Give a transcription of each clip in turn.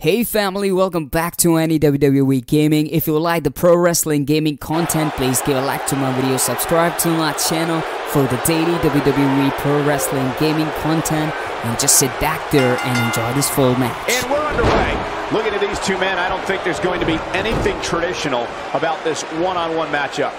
Hey family, welcome back to Anny WWE Gaming. If you like the pro wrestling gaming content, please give a like to my video, subscribe to my channel for the daily WWE pro wrestling gaming content, and just sit back there and enjoy this full match. And we're underway. Looking at these two men, I don't think there's going to be anything traditional about this one-on-one -on -one matchup.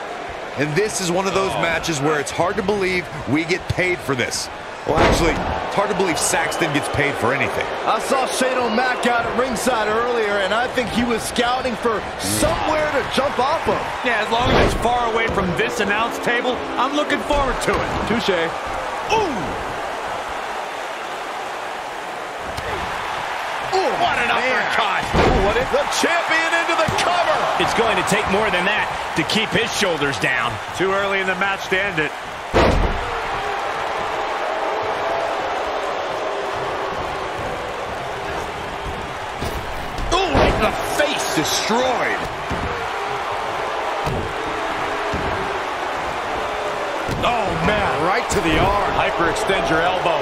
And this is one of those oh. matches where it's hard to believe we get paid for this. Well, actually, it's hard to believe Saxton gets paid for anything. I saw Shane O'Mac out at ringside earlier, and I think he was scouting for somewhere to jump off of. Yeah, as long as it's far away from this announce table, I'm looking forward to it. Touche. Ooh! Ooh, what an uppercut! Ooh, what is the champion into the cover? It's going to take more than that to keep his shoulders down. Too early in the match to end it. the destroyed. Oh, man, right to the arm. Hyperextend your elbow.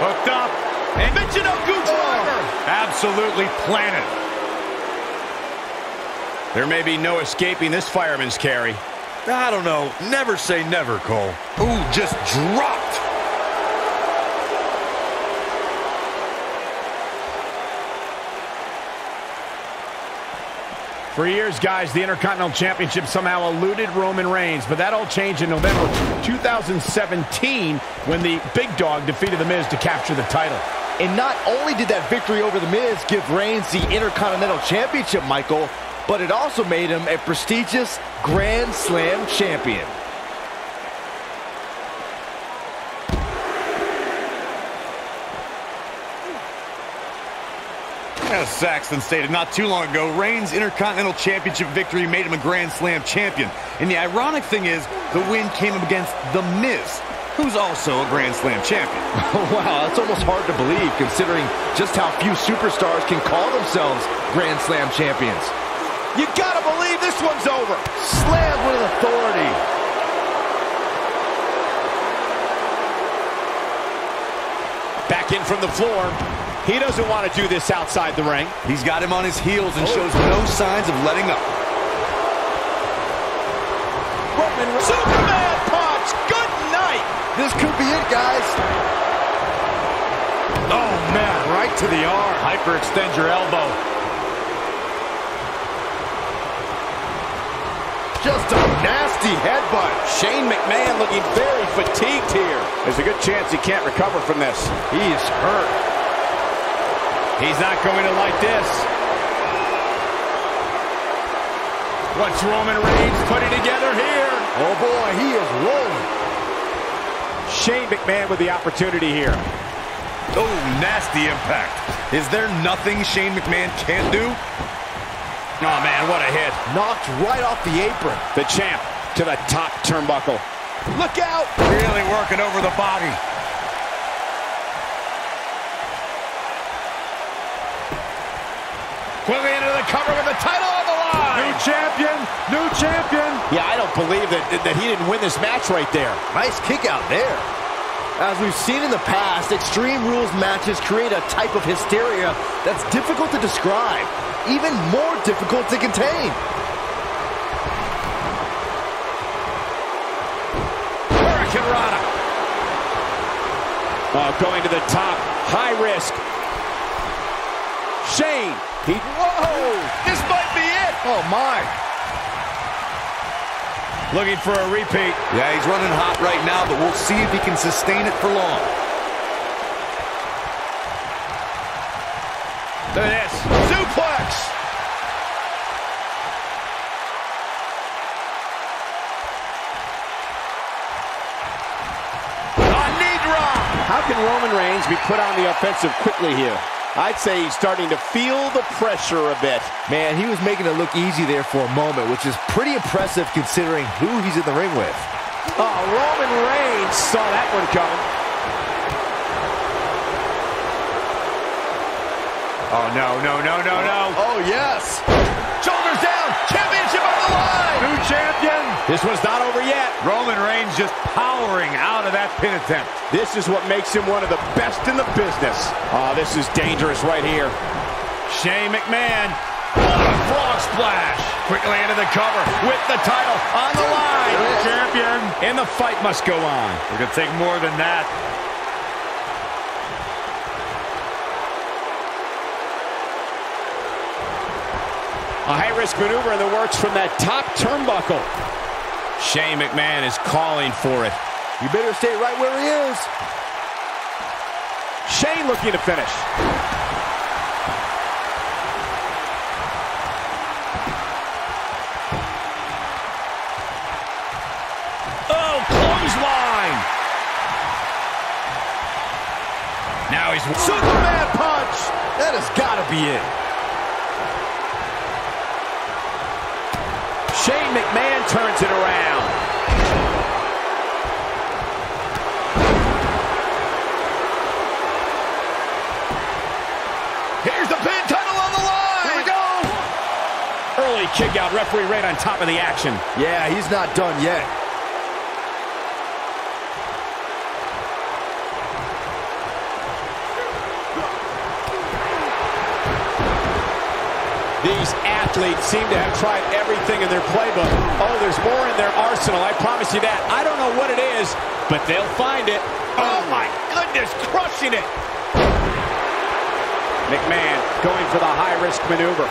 Hooked up. And Michinoku oh. driver. Oh, absolutely planted. There may be no escaping this fireman's carry. I don't know. Never say never, Cole. Ooh, just dropped. For years, guys, the Intercontinental Championship somehow eluded Roman Reigns, but that all changed in November 2017 when the big dog defeated The Miz to capture the title. And not only did that victory over The Miz give Reigns the Intercontinental Championship, Michael, but it also made him a prestigious Grand Slam champion. As Saxton stated not too long ago, Reigns' Intercontinental Championship victory made him a Grand Slam champion. And the ironic thing is, the win came against The Miz, who's also a Grand Slam champion. wow, that's almost hard to believe, considering just how few superstars can call themselves Grand Slam champions. You gotta believe this one's over. Slammed with authority. Back in from the floor. He doesn't want to do this outside the ring. He's got him on his heels and oh. shows no signs of letting up. Roman Superman punch! Good night! This could be it, guys. Oh, man, right to the arm. Hyperextend your elbow. Just a nasty headbutt. Shane McMahon looking very fatigued here. There's a good chance he can't recover from this. He is hurt. He's not going to like this. What's Roman Reigns putting together here? Oh boy, he is rolling. Shane McMahon with the opportunity here. Oh, nasty impact. Is there nothing Shane McMahon can't do? Oh, man, what a hit. Knocked right off the apron. The champ to the top turnbuckle. Look out! Really working over the body. Quickly into the cover with the title on the line. New champion, new champion. Yeah, I don't believe that, that he didn't win this match right there. Nice kick out there. As we've seen in the past, Extreme Rules matches create a type of hysteria that's difficult to describe, even more difficult to contain. Hurricanrana. Oh, uh, going to the top, high risk. Shane, he, whoa, this might be it. Oh my. Looking for a repeat. Yeah, he's running hot right now, but we'll see if he can sustain it for long. Look at this. Can Roman Reigns be put on the offensive quickly here? I'd say he's starting to feel the pressure a bit. Man, he was making it look easy there for a moment, which is pretty impressive considering who he's in the ring with. Oh, Roman Reigns saw that one coming. Oh, no, no, no, no, no. Oh, yes. Shoulders down. Championship on the line. New champion. This one's not over yet. Roman Reigns just powering out of that pin attempt. This is what makes him one of the best in the business. Oh, this is dangerous right here. Shane McMahon. What a frog splash. Quickly into the cover With the title on the line. champion. And the fight must go on. We're going to take more than that. A high-risk maneuver in the works from that top turnbuckle. Shane McMahon is calling for it. You better stay right where he is. Shane looking to finish. Oh, clothesline! Now he's Superman punch. That has got to be it. Shane McMahon turns it around. Here's the pin title on the line. Here we go. Early kick out. Referee right on top of the action. Yeah, he's not done yet. These athletes seem to have tried everything in their playbook. Oh, there's more in their arsenal. I promise you that. I don't know what it is, but they'll find it. Oh, oh. my goodness, crushing it. McMahon going for the high-risk maneuver.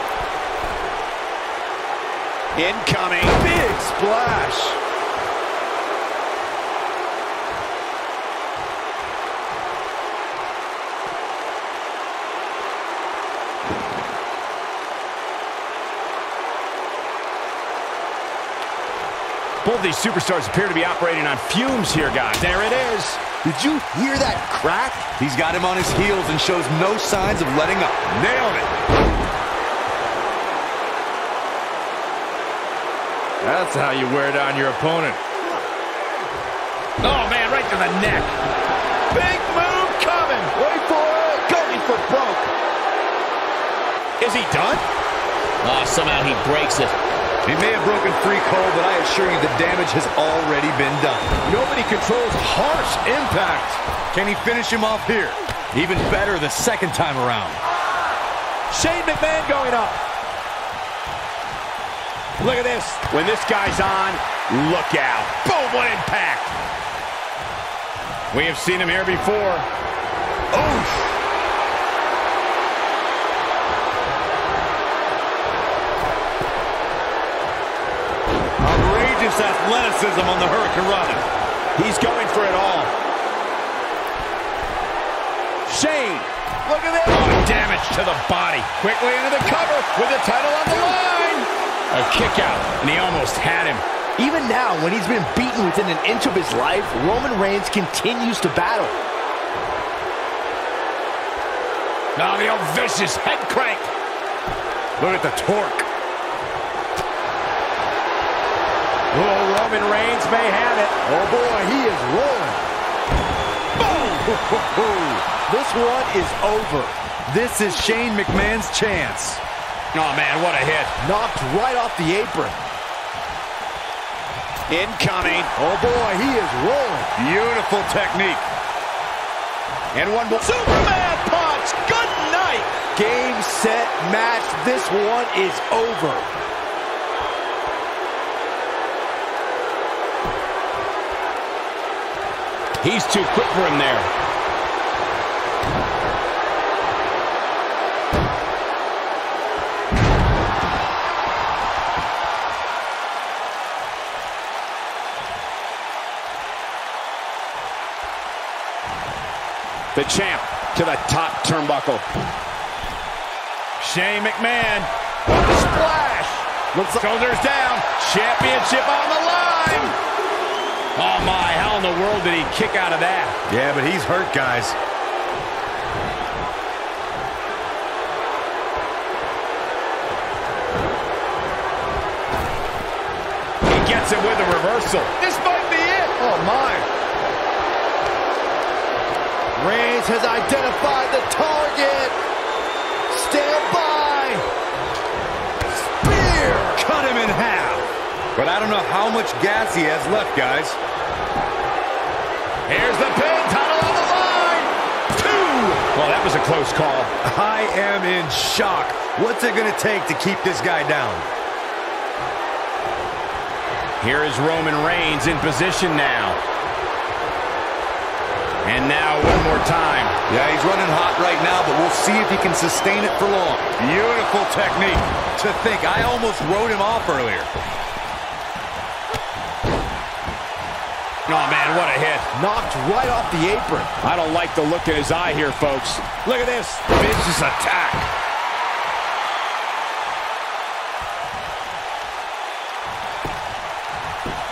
Incoming. Big splash. Both these superstars appear to be operating on fumes here, guys. There it is. Did you hear that crack? He's got him on his heels and shows no signs of letting up. Nailed it. That's how you wear down your opponent. Oh, man, right to the neck. Big move coming. Wait for it. Going for broke. Is he done? Oh, somehow he breaks it. He may have broken free, Cole, but I assure you the damage has already been done. Nobody controls Harsh impact. Can he finish him off here? Even better the second time around. Shane McMahon going up. Look at this. When this guy's on, look out. Boom, what impact. We have seen him here before. Outrageous athleticism on the Hurricane He's going for it all. Shane, look at this. Oh, damage to the body. Quickly into the cover with the title on the line. A kick out, and he almost had him. Even now, when he's been beaten within an inch of his life, Roman Reigns continues to battle. Now the old vicious head crank. Look at the torque. Oh, Roman Reigns may have it. Oh boy, he is rolling. Boom! This one is over. This is Shane McMahon's chance. Oh, man, what a hit. Knocked right off the apron. Incoming. Oh boy, he is rolling. Beautiful technique. And one more. Superman punch. Good night. Game, set, match. This one is over. He's too quick for him there. The champ to the top turnbuckle. Shane McMahon. Splash. Looks like Shoulders down. Championship on the line. Oh, my. How in the world did he kick out of that? Yeah, but he's hurt, guys. He gets it with a reversal. This might be it. Oh, my. Reigns has identified the target. Stand by. Spear. Cut him in half. But I don't know how much gas he has left, guys. Here's the pin, title on the line. Two. Well, that was a close call. I am in shock. What's it going to take to keep this guy down? Here is Roman Reigns in position now. And now one more time. Yeah, he's running hot right now, but we'll see if he can sustain it for long. Beautiful technique. To think, I almost wrote him off earlier. Oh, man, what a hit. Knocked right off the apron. I don't like the look in his eye here, folks. Look at this. Vicious attack.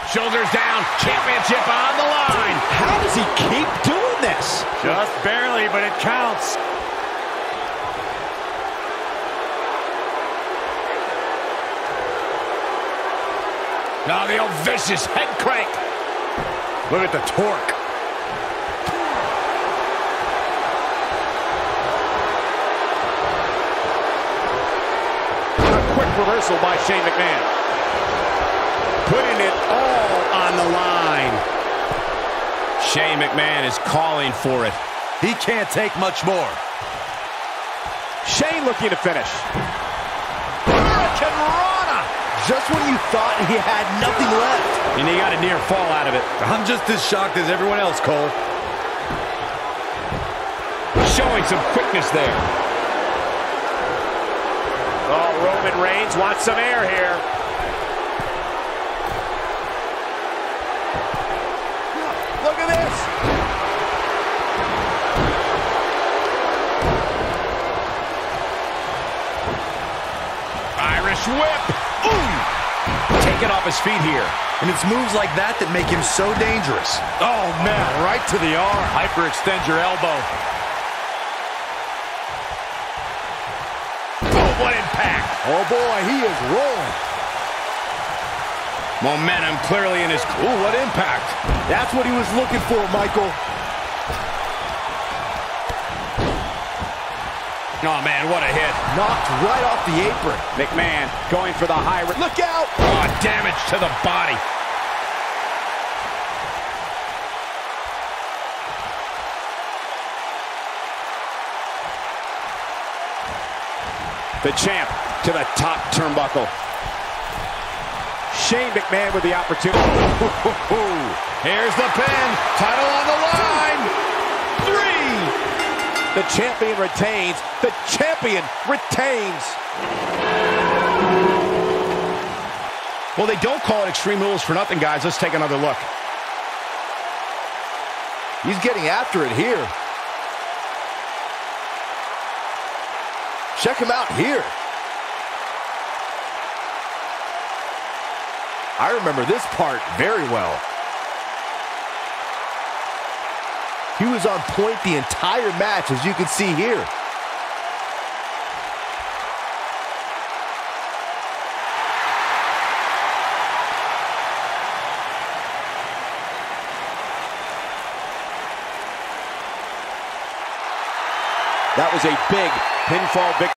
Shoulders down. Championship on the line. How does he keep doing this? Just barely, but it counts. Now the old vicious head crank. Look at the torque. A quick reversal by Shane McMahon. Putting it all on the line. Shane McMahon is calling for it. He can't take much more. Shane looking to finish. Hurricane Rana! Just when you thought he had nothing left. And he got a near fall out of it. I'm just as shocked as everyone else, Cole. Showing some quickness there. Oh, Roman Reigns wants some air here. Look at this. Irish whip. Taken off his feet here. And it's moves like that that make him so dangerous. Oh, man, right to the arm. Hyperextend your elbow. Oh, what impact. Oh boy, he is rolling. Momentum clearly in his... Ooh, what impact. That's what he was looking for, Michael. Oh, man, what a hit. Knocked right off the apron. McMahon going for the high... Look out! Oh, damage to the body. The champ to the top turnbuckle. Shane McMahon with the opportunity. Here's the pin. Title on the line. Three. The champion retains. The champion retains. Well, they don't call it Extreme Rules for nothing, guys. Let's take another look. He's getting after it here. Check him out here. I remember this part very well. He was on point the entire match, as you can see here. That was a big pinfall victory.